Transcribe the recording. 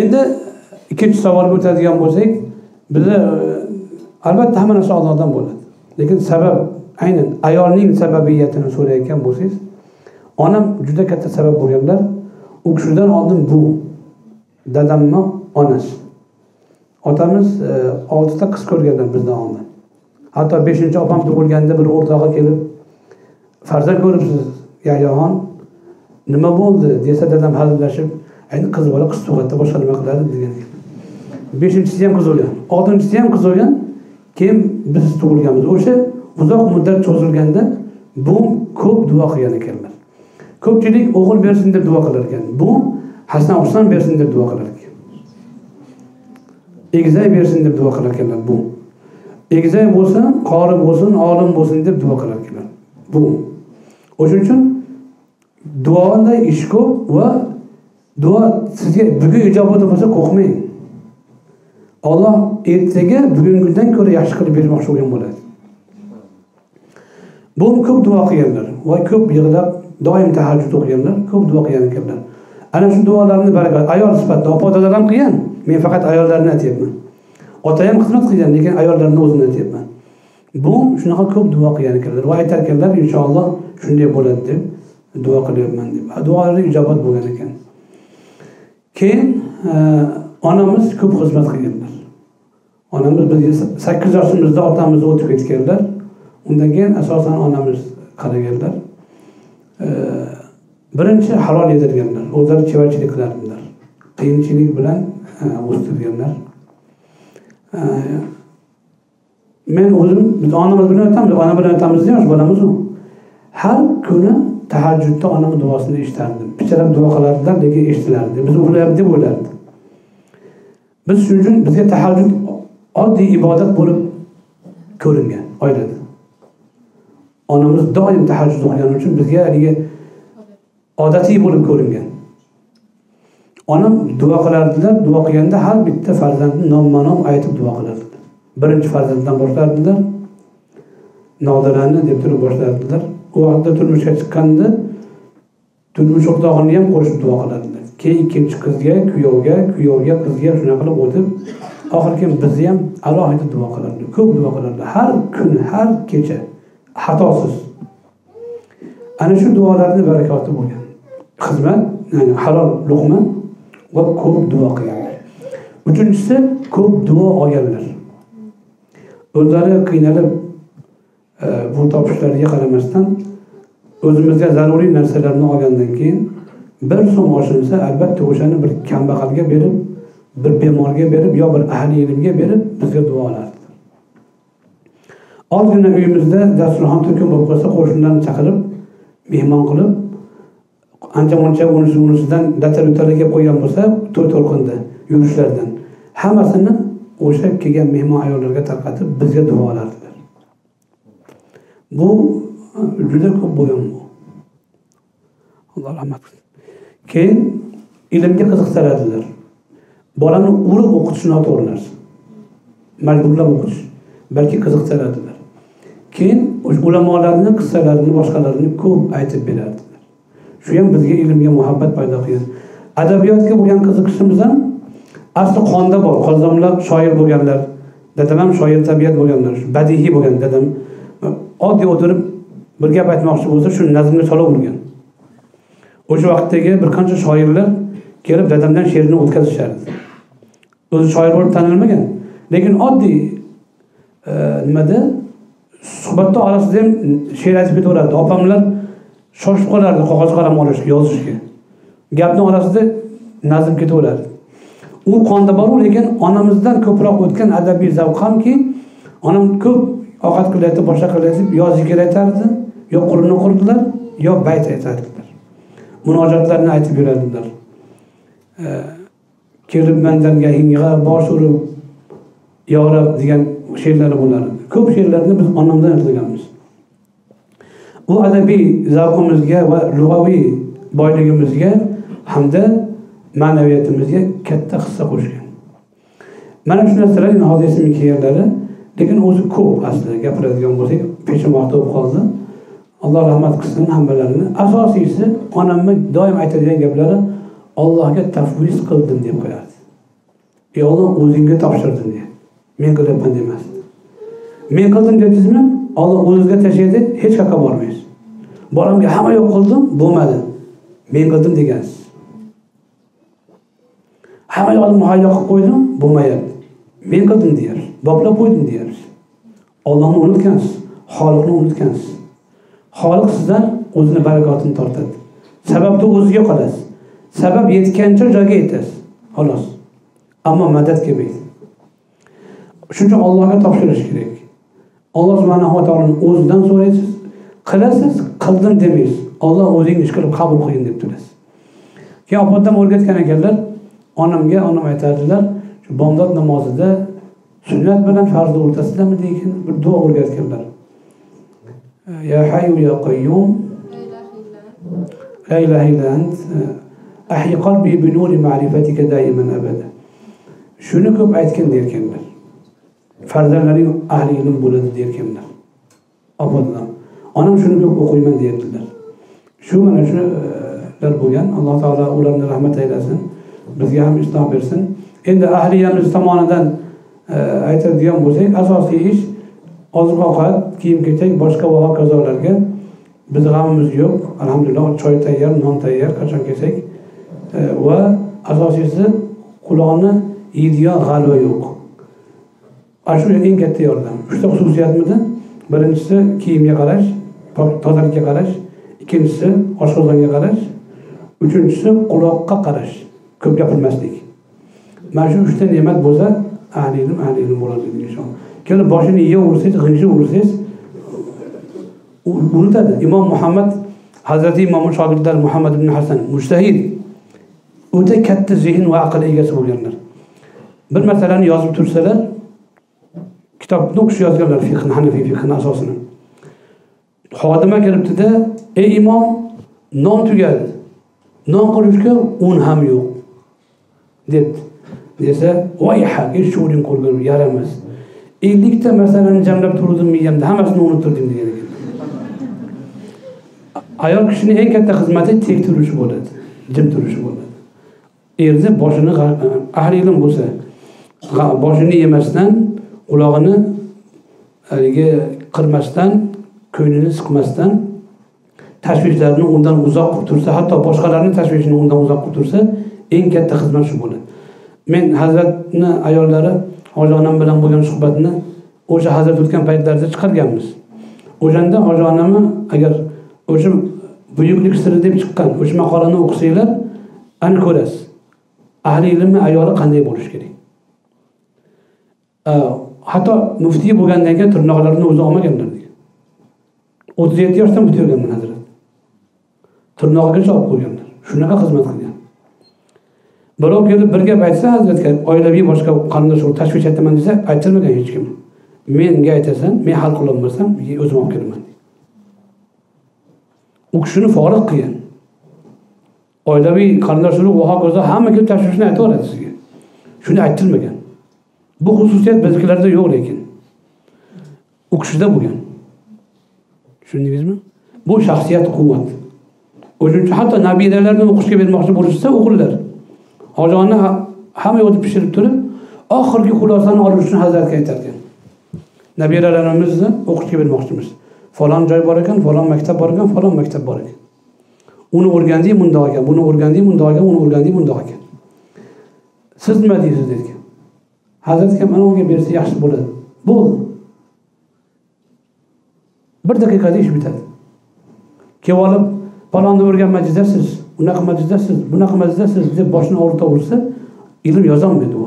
endi ikkinchi savolga o'tadigan bo'lsak bizni e, albatta hamma narsa allohdan bo'ladi. Lekin sabab aynan ayolning sababiyatini so'rayotgan bo'lsangiz onam juda katta sabab bo'lganlar. U kishidan oldin bu dadamni onasi. Otamiz e, oltita qiz ko'rganlar bizdan oldin. Hatto beshinchi opam tug'ilganda bir o'rtog'i kelib farzand ko'ribsiz yahyoxon nima bo'ldi? desa dadam hazillashib endi qiz bola qiz tug'adida boshqa nima qiladi degan ekan. Beshinchisi ham qiz bo'lgan oltinchisi ham qiz o'lgan keyin biz tug'ilganmiz. O'sha uzoq muddat cho'zilganda bu ko'p duo qilgan ekanlar. Ko'pchilik o'g'il bersin deb duo qilar ekan. Bu hasan husan bersin deb duo qilar ekan. Egizak bersin deb duo qilar ekanlar bu egizak bo'lsin qori bo'lsin olim bo'lsin deb duo qilar ekanlar bu o'shuning uchun duoda ish ko'p va duo sizga bugun ijobat bo'lsa qo'rqmang. Olloh ertaga bugungidan ko'ra yaxshi qilib bermoqchi bo'lgan bo'ladi. Bu ko'p duo qilganlar va ko'p yig'lab doim tahajjud o'qiganlar ko'p duo qilgan ekanlar. Ana shu duolarni baraka ayol sifatida opa otalar ham qilgan men faqat ayollarni aytyapman. Ota ham xizmat qilgan lekin ayollarni o'zini aytyapman. Bu shunaqa ko'p duo qilgan ekanlar va aytar ekanlar inshaalloh shunday bo'ladi deb duo qilyapman deb. Duolari ijobat bo'lgan ekan. Keyin e, onamiz ko'p xizmat qilganlar. Onamiz bizga sakkiz yoshimizda otamiz o'tib ketganlar. Undan keyin asosan onamiz qaraganlar. E, birinchi halol yedirganlar o'zlari chevarchilik qilardilar qiyinchilik bilan e, o'stirganlar. Men o'zim biz onamiz bilan o'tamiz ona bilan o'tamiz yosh bolamizu. Har kuni tahajjudda onamni duosini eshitardim pichalab duo qilardilar lekin eshitilardi. Biz uxlayapmiz deb o'ylardi. Biz shuning uchun bizga tahajjud oddiy ibodat bo'lib ko'ringan oilada. Onamiz doim tahajjud o'qigani uchun bizga haligi odatiy bo'lib ko'ringan. Onam duo qilardilar. Duo qilganda har bitta farzandni nomma nom aytib duo qilardilar. Birinchi farzanddan boshlardilar. Nodirani deb turib boshlardilar. U vaqtda turmushga chiqqanda turmush o'rtog'ini ham qo'shib duo qiladilar keyin ikkinchi qizga kuyovga kuyovga qizga shunaqa qilib o'tib oxirgi bizni ham alohida duo qilardilar ko'p duo qilardilar har kuni har kecha xatosiz. Ana shu duolarni barakoti bo'lgan. Xizmat ya'ni halol luqma va ko'p duo qilganlar uchinchisi ko'p duo olganlar. O'zlari qiynalib e, bu topishlariga qaramasdan o'zimizga zaruriy narsalarni olgandan keyin bir so'm oshimsa albatta o'shani bir kambag'alga berib bir bemorga berib yo bir ahli ilmga berib bizga duo olardi. Ozgina uyimizda dasturxon to'kin bo'lib qolsa qo'shnilarni chaqirib mehmon qilib ancha muncha unisi unisidan datar o'targa kelib qo'ygan bo'lsa to'y to'lqinda yurishlardan hammasini o'sha kelgan mehmon ayollarga tarqatib bizga duo olardilar. Bu juda ko'p bo'lgan bu alloh rahmat qilsin. Keyin ilmga qiziqtiradilar bolani urib o'qitish noto'g'ri narsa majburlab o'qitish. Balki qiziqtiradilar keyin ulamolarni qissalarini boshqalarini ko'p aytib berardilar. Shu ham bizga ilmga muhabbat paydo qilgan. Adabiyotga bo'lgan qiziqishimiz ham asli qonda bor. Qozonlar shoir bo'lganlar dadam ham shoir tabiat bo'lganlar badiiy bo'lgan dadam. Oddiy o'tirib bir gap aytmoqchi bo'lsa shu nazmga solavergan o'sha vaqtdagi bir qancha shoirlar kelib dadamdan she'rini o'tkazishardi. O'zi shoir bo'lib tanilmagan lekin oddiy e, nimada? Suhbatni orasida ham she'r aytib ketaverardi opamlar shoshib qolardi qog'oz qalam olishga yozishga. Gapni orasida nazm ketaverardi u qonda boru lekin onamizdan ko'proq o'tgan adabiy zavq hamki onam ko'p ovqat qilayotib boshqa qilayotib yozib kelaytardi yo qur'onni qurdilar yo bayt aytardilar munojotlarni aytib yuradilar kelib manzargahingga bosh urib yorab degan she'rlari bo'lardi ko'p she'rlarni biz onamdan o'rganganmiz bu adabiy zavqimizga va lug'aviy boyligimizga hamda ma'naviyatimizga katta hissa qo'shgan. Mana shu narsalar hozir esimga kelganlari lekin o'zi ko'p aslida gapiradigan bo'lsak peshomoqda bo'lib qoldi. Alloh rahmat qilsin hammalarini asosiysi onamni doim aytadigan gaplari ollohga tafviz qildim deb qo'yardi ey olloh o'zingga topshirdim deydi men qilyapman demasdi men qildim dedingizmi olloh o'zizga tashlaydi hech qayerga bormaysiz. Bolamga hamma yo'q qildim bo'lmadi. Men qildim degansiz. Hamma yoqni muhayyo qilib qo'ydim bo'lmayapti. Men qildim deyapsiz boplab qo'ydim deyapsiz. Ollohni unutgansiz xoliqni unutgansiz. Xoliq sizdan o'zini barakotini tortadi. Sababni o'ziga qolasiz. Sabab yetgancha joyga yetasiz. Xolos. Ammo madad kelmaydi. Shuning uchun allohga topshirish kerak. Alloh subhanava taoloni o'zidan so'raysiz. Qilasiz qildim demaysiz. Olloh o'zing ish qilib qabul qilgin deb turasiz. Keyin opatam o'rgatgan ekanlar onamga onam aytardilar shu bomdod namozida sunnat bilan farzni o'rtasidami? degan bir duo o'rgatganlar. Ya hayyu ya qayyum la ilaha illa ant ahyi qalbi bi nuri ma'rifatika daiman abada shuni ko'p aytgin derkanlar farzandlaring ahli ilm bo'ladi derkanlar opadan onam shuni ko'p o'qiyman deyaptilar shu mana shular bo'lgan alloh taolo ularni rahmat aylasin bizga ham isloh bersin endi ahliyamiz tomonidan aytadigan bo'lsak asosiy ish oziq ovqat kiyim kechak boshqa va hokazolarga bizni g'amimiz yo'q. Alhamdulillah choy tayyor non tayyor qachon kelsak e, va asosiysi quloqni yeydigan g'alva yo'q. Ana shu eng katta yordam. Uchta xususiyatmidi birinchisi kiyimga qarash tozalikka qarash ikkinchisi oshqozonga qarash uchinchisi quloqqa qarash. Ko'p gapirmaslik mana shu uchta ne'mat bo'lsa ahli ilm bo'ladi inshaalloh. Kelib boshini yeyaversangiz g'ingshiyversangiz unutadi. Imom muhammad hazrati imom shogirdlari muhammad ibn hasan mujtahid o'ta katta zehn va aql egasi bo'lganlar. Bir masalani yozib tursalar kitobni o'qish yozganlar fiqni hanafiy fiqni asosini. Xodima kiribdida ey imom non tugadi. Non qilishga un ham yo'q. Debdi. Desa voy ha hech cho'ring yaramas ellikta masalani jamlab turdim miyamda hammasini unuttirdim degan ekan. Ayol kishini eng katta xizmati tek turishi bo'ladi jim turishi bo'ladi. Erni boshini ahli ilm bo'lsa boshini yemasdan qulog'ini haligi qirmasdan ko'nglini siqmasdan tashvishlarni undan uzoq qilib tursa hatto boshqalarni tashvishini undan uzoq qilib tursa eng katta xizmat shu bo'ladi. Men hazratni ayollari hoji onam bilan bo'lgan suhbatni o'sha hazrat o'tgan paytlarda chiqarganmiz. O'shanda hoji onamni agar o'sha buyuklik siri deb chiqqan o'sha maqolani o'qisanglar ana ko'rasiz ahli ilmni ayoli qanday bo'lishi kerak? Hatto muftiy bo'lgandan keyin tirnoqlarini o'zi olmaganlar degan. O'ttiz yetti yoshdan muftiy bo'lganman hazrat. Tirnog'igacha olib qo'yganlar. Shunaqa xizmat qilgan. Birov kelib bir gap aytsa hazratga oilaviy boshqa qarindosh urug' tashvish aytaman desa ayttirmagan hech kim. Menga aytasan men hal qilolmasam o'zim olib kelaman. U kishini forig' qilgan. Oilaviy qarindosh urug' va hokazo hamma kelib tashvishini aytaveradi sizga. Shuni ayttirmagan bu xususiyat biznikilarda yo'q lekin. U kishida bo'lgan. Tushundingizmi? Bu shaxsiyat quvvat. O'shaning uchun hatto nabiralarni o'qishga bermoqchi bo'lishsa o'g'illar hojoni hamma yoqda pishirib turib oxirgi xulosani olish uchun hazratga aytarkan. Nabiralarimizni o'qishga bermoqchimiz. Falon joy bor ekan falon maktab bor ekan falon maktab bor ekan. Uni o'rgandik bundoq ekan. Buni o'rgandik bundoq ekan. Uni o'rgandik bundoq ekan. Siz nima deysiz derkan hazratga mana unga bersa yaxshi bo'ladi. Bo'ldi bir daqiqada ish bitadi. Kelib olib palonni o'rgan majlisdasiz unaqa majlisdasiz bunaqa majlisdasiz deb boshini og'ritaversa ilm yozolmaydi u.